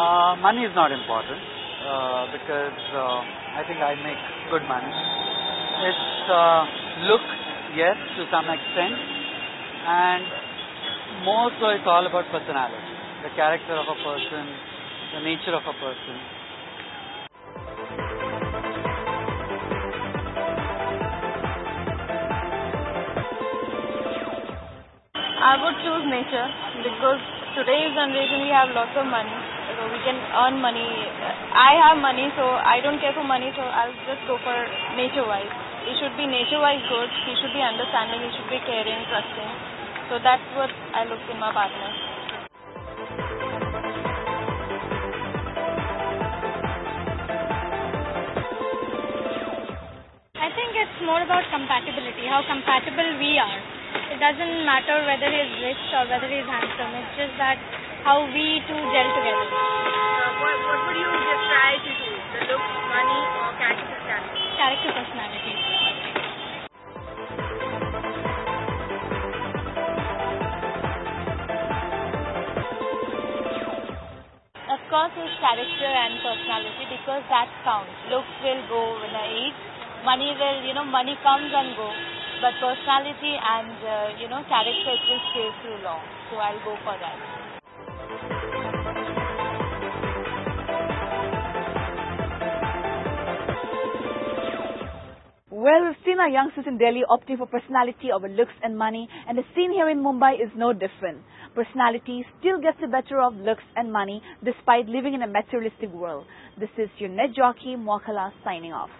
Uh, money is not important uh, because uh, I think I make good money. It's uh, look, yes, to some extent, and more so it's all about personality, the character of a person, the nature of a person. I would choose nature because today's generation we have lots of money, so we can earn money. I have money, so I don't care for money, so I'll just go for nature-wise. He should be nature-wise good. He should be understanding. He should be caring, trusting. So that's what I look in my partner. I think it's more about compatibility, how compatible we are. It doesn't matter whether he's rich or whether he's handsome. It's just that how we two gel together. Uh, what, what would you try to do? The look, money, or character personality? Character personality. Of course, his character and personality because that counts. Looks will go in a age. Money will, you know, money comes and go. But personality and, uh, you know, character it will stay through long. So I'll go for that. Well, we've seen our youngsters in Delhi opting for personality over looks and money, and the scene here in Mumbai is no different. Personality still gets the better of looks and money despite living in a materialistic world. This is your net jockey, Mwakala, signing off.